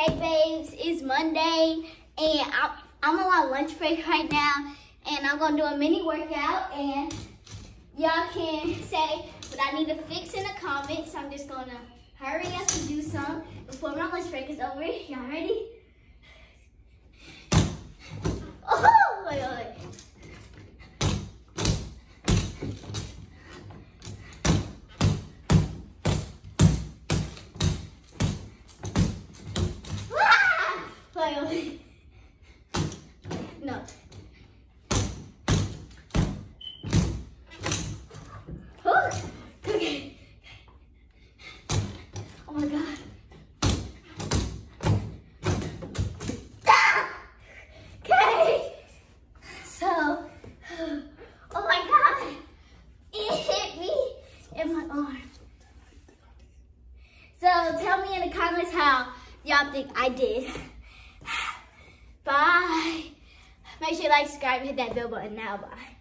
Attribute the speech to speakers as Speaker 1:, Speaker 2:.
Speaker 1: Hey babes, it's Monday and I'm, I'm on my lunch break right now and I'm gonna do a mini workout and y'all can say what I need to fix in the comments. I'm just gonna hurry up and do some before my lunch break is over. Y'all ready? Wait. No. Oh, okay. Oh my god. Ah! Okay. So, oh my god. It hit me in my arm. So tell me in the comments how y'all think I did. Bye. Make sure you like, subscribe, hit that bell button now. Bye.